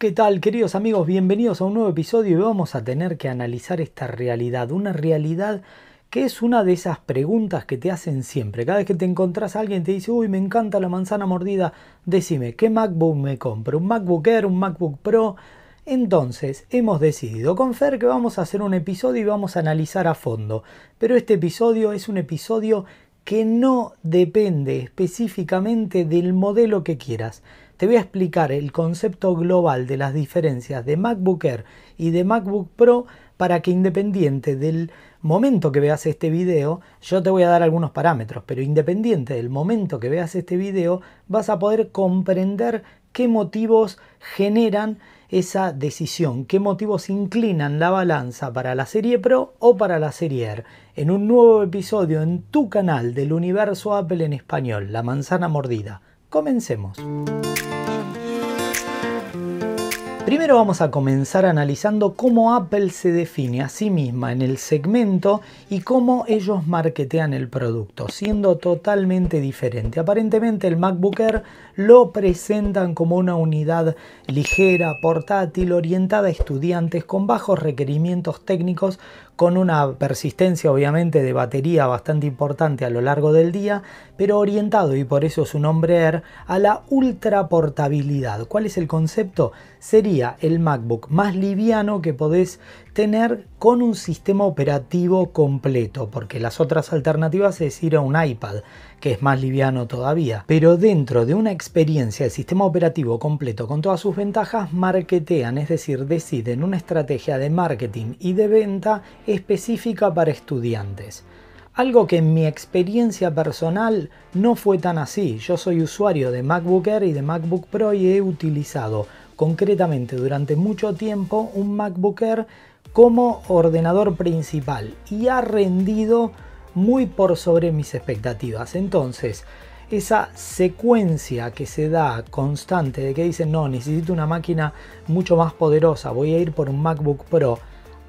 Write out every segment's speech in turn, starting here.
¿Qué tal queridos amigos? Bienvenidos a un nuevo episodio y vamos a tener que analizar esta realidad, una realidad que es una de esas preguntas que te hacen siempre. Cada vez que te encontrás a alguien te dice, uy, me encanta la manzana mordida, decime, ¿qué MacBook me compro? ¿Un MacBook Air? ¿Un MacBook Pro? Entonces, hemos decidido con Fer que vamos a hacer un episodio y vamos a analizar a fondo. Pero este episodio es un episodio que no depende específicamente del modelo que quieras te voy a explicar el concepto global de las diferencias de MacBook Air y de MacBook Pro para que independiente del momento que veas este video, yo te voy a dar algunos parámetros, pero independiente del momento que veas este video, vas a poder comprender qué motivos generan esa decisión, qué motivos inclinan la balanza para la serie Pro o para la serie Air, en un nuevo episodio en tu canal del universo Apple en español, La manzana mordida. Comencemos. Primero vamos a comenzar analizando cómo Apple se define a sí misma en el segmento y cómo ellos marketean el producto, siendo totalmente diferente. Aparentemente el MacBook Air lo presentan como una unidad ligera, portátil, orientada a estudiantes con bajos requerimientos técnicos, con una persistencia obviamente de batería bastante importante a lo largo del día, pero orientado, y por eso su nombre Air, a la ultra portabilidad. ¿Cuál es el concepto? Sería el MacBook más liviano que podés tener con un sistema operativo completo, porque las otras alternativas es ir a un iPad, que es más liviano todavía. Pero dentro de una experiencia de sistema operativo completo con todas sus ventajas, marketean, es decir, deciden una estrategia de marketing y de venta específica para estudiantes. Algo que en mi experiencia personal no fue tan así. Yo soy usuario de MacBook Air y de MacBook Pro y he utilizado concretamente durante mucho tiempo un MacBook Air como ordenador principal y ha rendido muy por sobre mis expectativas. Entonces, esa secuencia que se da constante de que dicen, no, necesito una máquina mucho más poderosa, voy a ir por un MacBook Pro,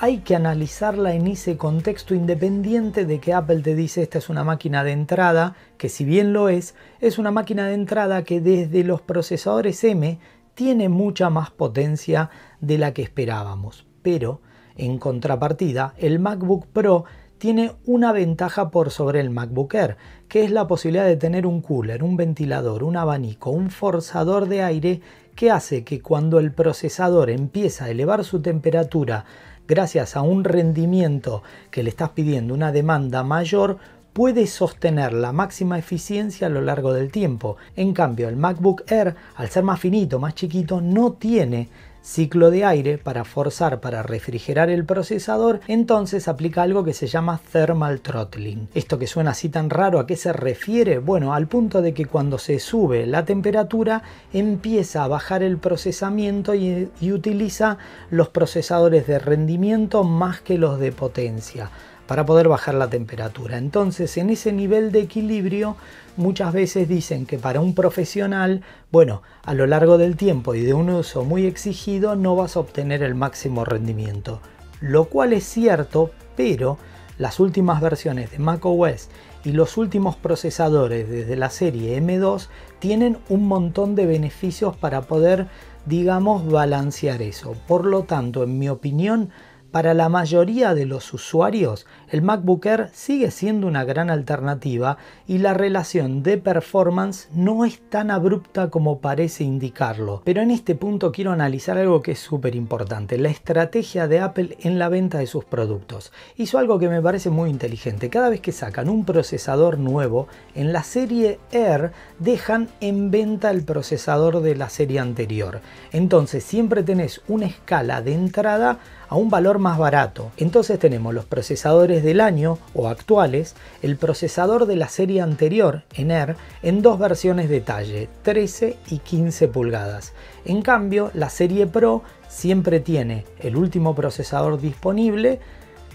hay que analizarla en ese contexto independiente de que Apple te dice esta es una máquina de entrada, que si bien lo es, es una máquina de entrada que desde los procesadores M tiene mucha más potencia de la que esperábamos. Pero, en contrapartida, el MacBook Pro tiene una ventaja por sobre el MacBook Air, que es la posibilidad de tener un cooler, un ventilador, un abanico, un forzador de aire que hace que cuando el procesador empieza a elevar su temperatura gracias a un rendimiento que le estás pidiendo, una demanda mayor, puede sostener la máxima eficiencia a lo largo del tiempo. En cambio, el MacBook Air, al ser más finito, más chiquito, no tiene ciclo de aire para forzar, para refrigerar el procesador, entonces aplica algo que se llama thermal throttling. Esto que suena así tan raro, ¿a qué se refiere? Bueno, al punto de que cuando se sube la temperatura empieza a bajar el procesamiento y, y utiliza los procesadores de rendimiento más que los de potencia para poder bajar la temperatura. Entonces, en ese nivel de equilibrio, muchas veces dicen que para un profesional, bueno, a lo largo del tiempo y de un uso muy exigido, no vas a obtener el máximo rendimiento. Lo cual es cierto, pero las últimas versiones de macOS y los últimos procesadores desde la serie M2 tienen un montón de beneficios para poder, digamos, balancear eso. Por lo tanto, en mi opinión, para la mayoría de los usuarios, el MacBook Air sigue siendo una gran alternativa y la relación de performance no es tan abrupta como parece indicarlo. Pero en este punto quiero analizar algo que es súper importante, la estrategia de Apple en la venta de sus productos. Hizo algo que me parece muy inteligente. Cada vez que sacan un procesador nuevo, en la serie Air dejan en venta el procesador de la serie anterior. Entonces siempre tenés una escala de entrada a un valor más barato. Entonces tenemos los procesadores del año o actuales, el procesador de la serie anterior en Air en dos versiones de talle, 13 y 15 pulgadas. En cambio, la serie Pro siempre tiene el último procesador disponible,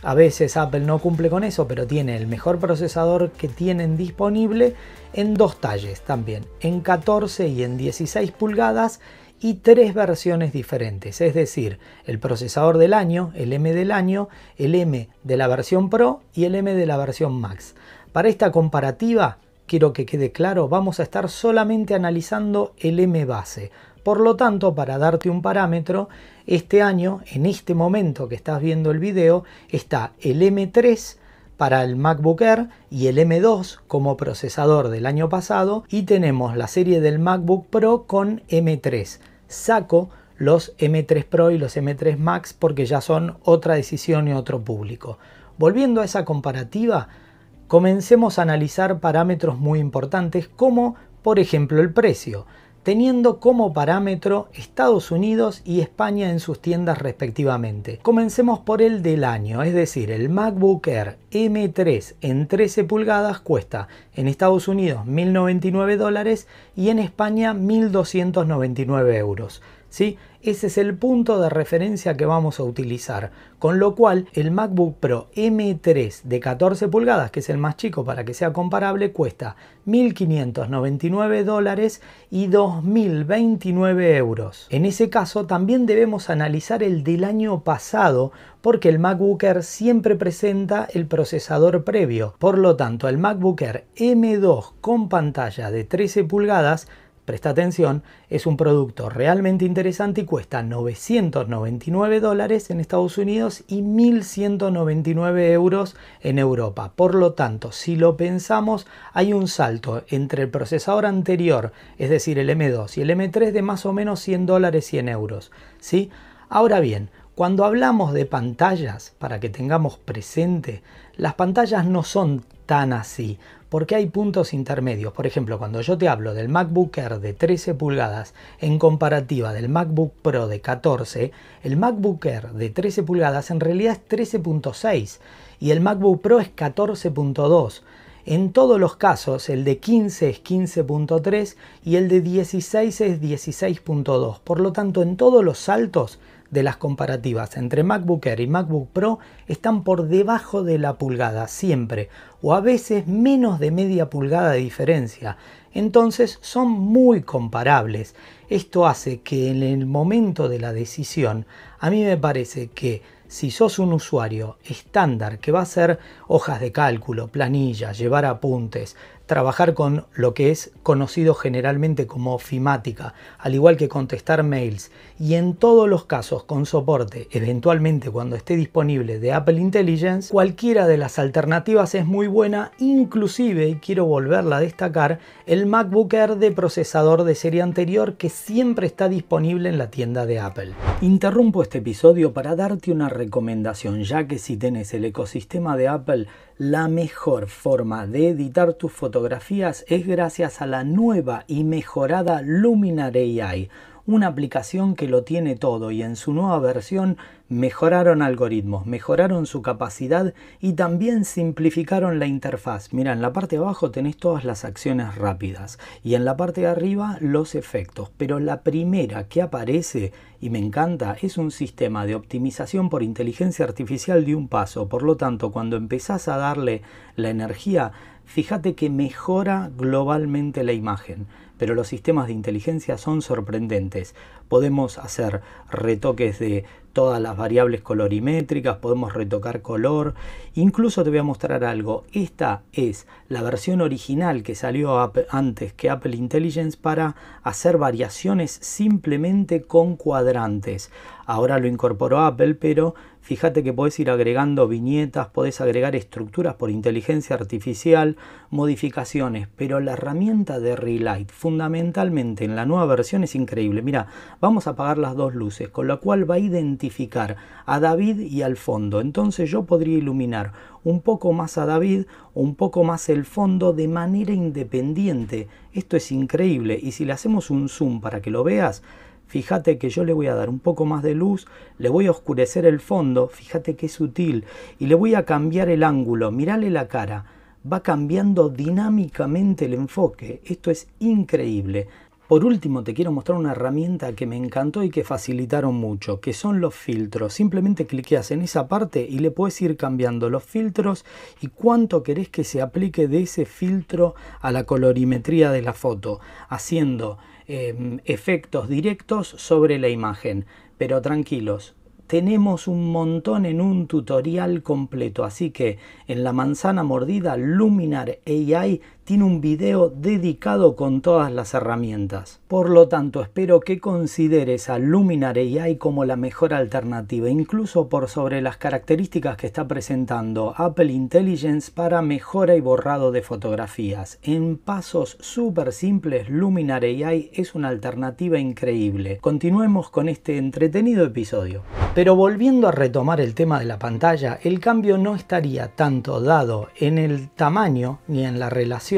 a veces Apple no cumple con eso, pero tiene el mejor procesador que tienen disponible en dos talles también, en 14 y en 16 pulgadas y tres versiones diferentes, es decir, el procesador del año, el M del año, el M de la versión Pro y el M de la versión Max. Para esta comparativa, quiero que quede claro, vamos a estar solamente analizando el M base. Por lo tanto, para darte un parámetro, este año, en este momento que estás viendo el video, está el M3 para el MacBook Air y el M2 como procesador del año pasado y tenemos la serie del MacBook Pro con M3. Saco los M3 Pro y los M3 Max porque ya son otra decisión y otro público. Volviendo a esa comparativa, comencemos a analizar parámetros muy importantes como por ejemplo el precio teniendo como parámetro Estados Unidos y España en sus tiendas respectivamente. Comencemos por el del año, es decir, el MacBook Air M3 en 13 pulgadas cuesta en Estados Unidos 1.099 dólares y en España 1.299 euros. Ese es el punto de referencia que vamos a utilizar. Con lo cual el MacBook Pro M3 de 14 pulgadas, que es el más chico para que sea comparable, cuesta 1.599 dólares y 2.029 euros. En ese caso también debemos analizar el del año pasado porque el MacBook Air siempre presenta el procesador previo. Por lo tanto, el MacBook Air M2 con pantalla de 13 pulgadas presta atención, es un producto realmente interesante y cuesta 999 dólares en Estados Unidos y 1199 euros en Europa. Por lo tanto, si lo pensamos, hay un salto entre el procesador anterior, es decir, el M2 y el M3 de más o menos 100 dólares 100 euros. ¿sí? Ahora bien, cuando hablamos de pantallas, para que tengamos presente, las pantallas no son tan así, porque hay puntos intermedios. Por ejemplo, cuando yo te hablo del MacBook Air de 13 pulgadas en comparativa del MacBook Pro de 14, el MacBook Air de 13 pulgadas en realidad es 13.6 y el MacBook Pro es 14.2. En todos los casos, el de 15 es 15.3 y el de 16 es 16.2. Por lo tanto, en todos los saltos de las comparativas entre MacBook Air y MacBook Pro están por debajo de la pulgada siempre o a veces menos de media pulgada de diferencia. Entonces son muy comparables. Esto hace que en el momento de la decisión a mí me parece que si sos un usuario estándar que va a hacer hojas de cálculo, planillas, llevar apuntes, trabajar con lo que es conocido generalmente como ofimática, al igual que contestar mails, y en todos los casos con soporte, eventualmente cuando esté disponible de Apple Intelligence, cualquiera de las alternativas es muy buena, inclusive, y quiero volverla a destacar, el MacBook Air de procesador de serie anterior que siempre está disponible en la tienda de Apple. Interrumpo este episodio para darte una recomendación, ya que si tenés el ecosistema de Apple, la mejor forma de editar tus fotografías es gracias a la nueva y mejorada Luminar AI una aplicación que lo tiene todo y en su nueva versión mejoraron algoritmos, mejoraron su capacidad y también simplificaron la interfaz. Mira, en la parte de abajo tenés todas las acciones rápidas y en la parte de arriba los efectos, pero la primera que aparece y me encanta es un sistema de optimización por inteligencia artificial de un paso. Por lo tanto, cuando empezás a darle la energía, fíjate que mejora globalmente la imagen pero los sistemas de inteligencia son sorprendentes. Podemos hacer retoques de todas las variables colorimétricas, podemos retocar color. Incluso te voy a mostrar algo. Esta es la versión original que salió antes que Apple Intelligence para hacer variaciones simplemente con cuadrantes. Ahora lo incorporó Apple, pero Fíjate que podés ir agregando viñetas, podés agregar estructuras por inteligencia artificial, modificaciones, pero la herramienta de Relight fundamentalmente en la nueva versión es increíble. Mira, vamos a apagar las dos luces, con lo cual va a identificar a David y al fondo. Entonces yo podría iluminar un poco más a David un poco más el fondo de manera independiente. Esto es increíble y si le hacemos un zoom para que lo veas, Fíjate que yo le voy a dar un poco más de luz, le voy a oscurecer el fondo, fíjate que es sutil, y le voy a cambiar el ángulo, mirale la cara, va cambiando dinámicamente el enfoque, esto es increíble. Por último, te quiero mostrar una herramienta que me encantó y que facilitaron mucho, que son los filtros. Simplemente cliqueas en esa parte y le puedes ir cambiando los filtros y cuánto querés que se aplique de ese filtro a la colorimetría de la foto, haciendo Em, efectos directos sobre la imagen. Pero tranquilos, tenemos un montón en un tutorial completo, así que en la manzana mordida Luminar AI tiene un video dedicado con todas las herramientas. Por lo tanto, espero que consideres a Luminar AI como la mejor alternativa, incluso por sobre las características que está presentando Apple Intelligence para mejora y borrado de fotografías. En pasos súper simples, Luminar AI es una alternativa increíble. Continuemos con este entretenido episodio. Pero volviendo a retomar el tema de la pantalla, el cambio no estaría tanto dado en el tamaño ni en la relación,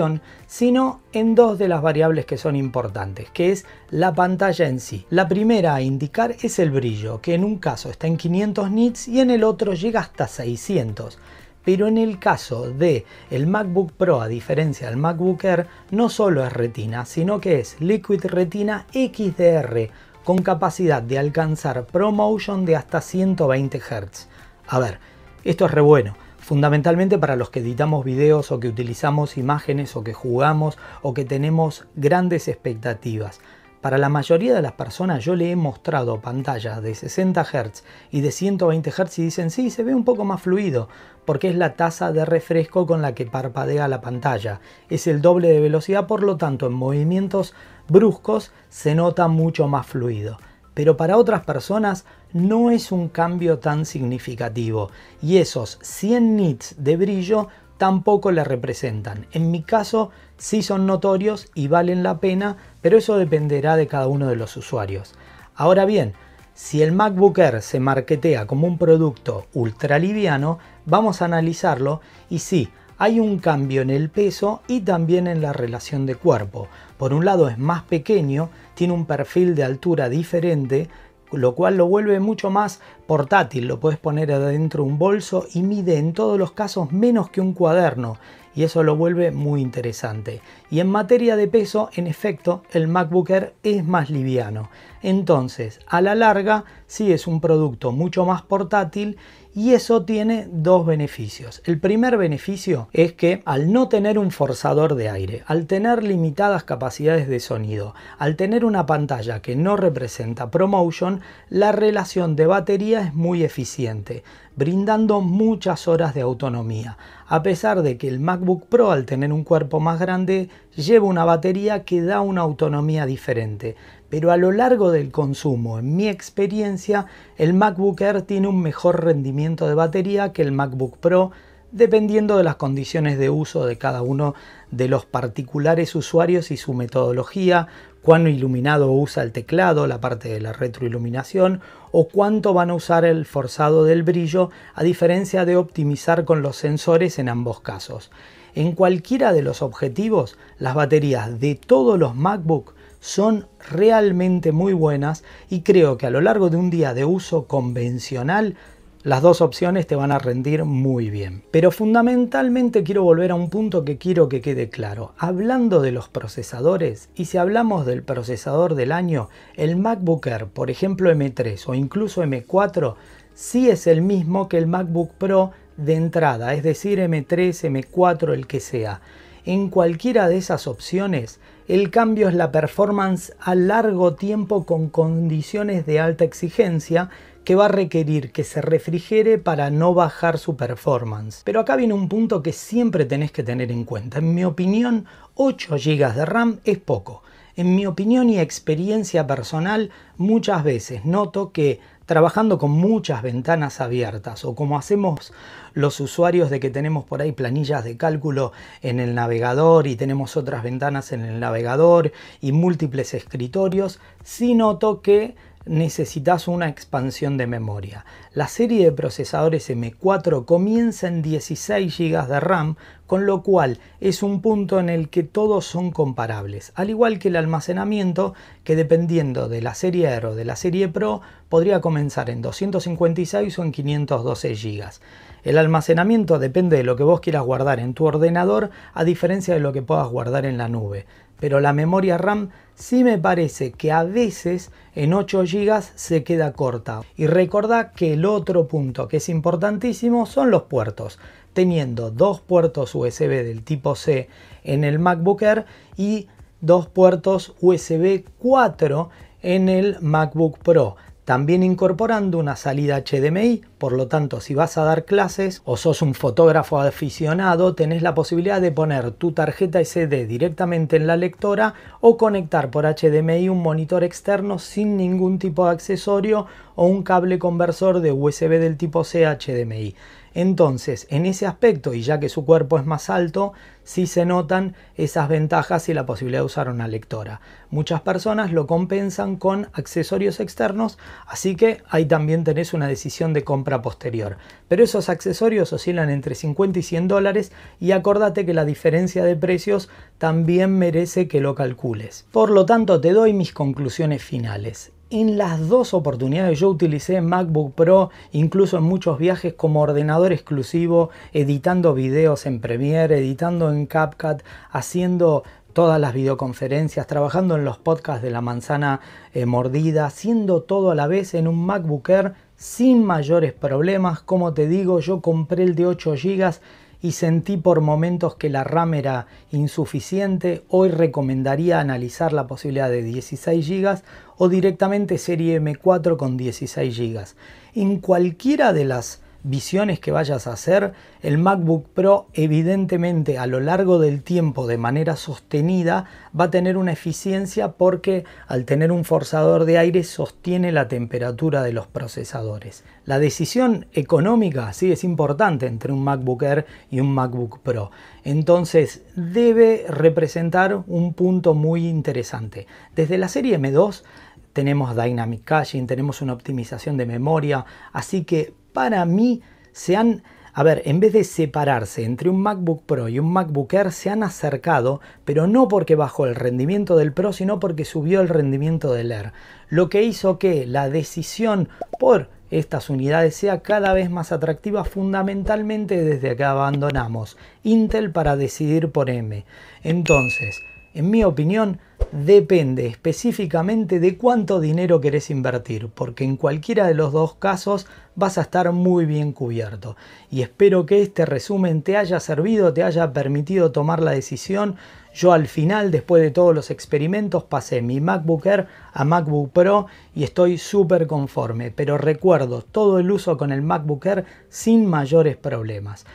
sino en dos de las variables que son importantes, que es la pantalla en sí. La primera a indicar es el brillo, que en un caso está en 500 nits y en el otro llega hasta 600 pero en el caso de el MacBook Pro a diferencia del MacBook Air no solo es retina sino que es Liquid Retina XDR con capacidad de alcanzar ProMotion de hasta 120 Hz. A ver, esto es re bueno, fundamentalmente para los que editamos videos o que utilizamos imágenes o que jugamos o que tenemos grandes expectativas. Para la mayoría de las personas yo le he mostrado pantallas de 60 Hz y de 120 Hz y dicen sí, se ve un poco más fluido, porque es la tasa de refresco con la que parpadea la pantalla. Es el doble de velocidad, por lo tanto en movimientos bruscos se nota mucho más fluido. Pero para otras personas no es un cambio tan significativo y esos 100 nits de brillo tampoco le representan. En mi caso sí son notorios y valen la pena, pero eso dependerá de cada uno de los usuarios. Ahora bien, si el MacBook Air se marketea como un producto ultra liviano, vamos a analizarlo y sí, hay un cambio en el peso y también en la relación de cuerpo. Por un lado es más pequeño, tiene un perfil de altura diferente, lo cual lo vuelve mucho más portátil, lo puedes poner adentro de un bolso y mide en todos los casos menos que un cuaderno y eso lo vuelve muy interesante. Y en materia de peso, en efecto, el MacBook Air es más liviano. Entonces, a la larga, sí es un producto mucho más portátil y eso tiene dos beneficios. El primer beneficio es que al no tener un forzador de aire, al tener limitadas capacidades de sonido, al tener una pantalla que no representa ProMotion, la relación de batería es muy eficiente, brindando muchas horas de autonomía, a pesar de que el MacBook Pro al tener un cuerpo más grande lleva una batería que da una autonomía diferente, pero a lo largo del consumo, en mi experiencia, el MacBook Air tiene un mejor rendimiento de batería que el MacBook Pro, dependiendo de las condiciones de uso de cada uno de los particulares usuarios y su metodología, cuán iluminado usa el teclado, la parte de la retroiluminación, o cuánto van a usar el forzado del brillo, a diferencia de optimizar con los sensores en ambos casos. En cualquiera de los objetivos, las baterías de todos los MacBook son realmente muy buenas y creo que a lo largo de un día de uso convencional las dos opciones te van a rendir muy bien. Pero fundamentalmente quiero volver a un punto que quiero que quede claro. Hablando de los procesadores, y si hablamos del procesador del año, el MacBook Air, por ejemplo M3 o incluso M4, sí es el mismo que el MacBook Pro de entrada, es decir M3, M4, el que sea. En cualquiera de esas opciones, el cambio es la performance a largo tiempo con condiciones de alta exigencia que va a requerir que se refrigere para no bajar su performance. Pero acá viene un punto que siempre tenés que tener en cuenta. En mi opinión, 8 GB de RAM es poco. En mi opinión y experiencia personal, muchas veces noto que trabajando con muchas ventanas abiertas o como hacemos los usuarios de que tenemos por ahí planillas de cálculo en el navegador y tenemos otras ventanas en el navegador y múltiples escritorios, sí noto que necesitas una expansión de memoria. La serie de procesadores M4 comienza en 16 GB de RAM, con lo cual es un punto en el que todos son comparables, al igual que el almacenamiento que dependiendo de la serie Aero o de la serie Pro podría comenzar en 256 o en 512 GB. El almacenamiento depende de lo que vos quieras guardar en tu ordenador a diferencia de lo que puedas guardar en la nube. Pero la memoria RAM sí me parece que a veces en 8 GB se queda corta. Y recordad que el otro punto que es importantísimo son los puertos, teniendo dos puertos USB del tipo C en el MacBook Air y dos puertos USB 4 en el MacBook Pro también incorporando una salida HDMI, por lo tanto si vas a dar clases o sos un fotógrafo aficionado, tenés la posibilidad de poner tu tarjeta SD directamente en la lectora o conectar por HDMI un monitor externo sin ningún tipo de accesorio o un cable conversor de USB del tipo C HDMI. Entonces, en ese aspecto, y ya que su cuerpo es más alto, sí se notan esas ventajas y la posibilidad de usar una lectora. Muchas personas lo compensan con accesorios externos, así que ahí también tenés una decisión de compra posterior. Pero esos accesorios oscilan entre 50 y 100 dólares y acordate que la diferencia de precios también merece que lo calcules. Por lo tanto, te doy mis conclusiones finales. En las dos oportunidades yo utilicé MacBook Pro, incluso en muchos viajes como ordenador exclusivo, editando videos en Premiere, editando en CapCut, haciendo todas las videoconferencias, trabajando en los podcasts de la manzana eh, mordida, haciendo todo a la vez en un MacBook Air sin mayores problemas. Como te digo, yo compré el de 8 GB y sentí por momentos que la RAM era insuficiente, hoy recomendaría analizar la posibilidad de 16 GB o directamente serie M4 con 16 GB. En cualquiera de las visiones que vayas a hacer, el MacBook Pro evidentemente a lo largo del tiempo de manera sostenida va a tener una eficiencia porque al tener un forzador de aire sostiene la temperatura de los procesadores. La decisión económica sí es importante entre un MacBook Air y un MacBook Pro. Entonces debe representar un punto muy interesante. Desde la serie M2 tenemos Dynamic Caching, tenemos una optimización de memoria, así que para mí se han, a ver, en vez de separarse entre un MacBook Pro y un MacBook Air, se han acercado, pero no porque bajó el rendimiento del Pro, sino porque subió el rendimiento del Air. Lo que hizo que la decisión por estas unidades sea cada vez más atractiva fundamentalmente desde que abandonamos Intel para decidir por M. Entonces, en mi opinión, depende específicamente de cuánto dinero querés invertir, porque en cualquiera de los dos casos vas a estar muy bien cubierto. Y espero que este resumen te haya servido, te haya permitido tomar la decisión. Yo al final, después de todos los experimentos, pasé mi MacBook Air a MacBook Pro y estoy súper conforme, pero recuerdo todo el uso con el MacBook Air sin mayores problemas.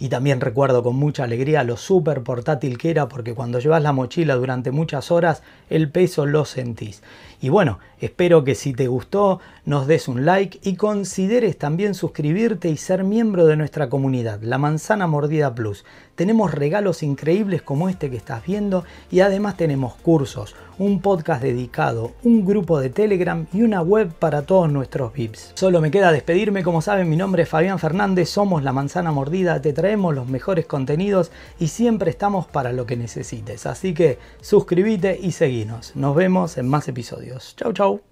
Y también recuerdo con mucha alegría lo súper portátil que era porque cuando llevas la mochila durante muchas horas el peso lo sentís. Y bueno, espero que si te gustó nos des un like y consideres también suscribirte y ser miembro de nuestra comunidad, La Manzana Mordida Plus. Tenemos regalos increíbles como este que estás viendo y además tenemos cursos, un podcast dedicado, un grupo de Telegram y una web para todos nuestros VIPs. Solo me queda despedirme, como saben mi nombre es Fabián Fernández, somos La Manzana Mordida, te traemos los mejores contenidos y siempre estamos para lo que necesites. Así que suscríbete y seguinos. Nos vemos en más episodios. Adios. Ciao, ciao.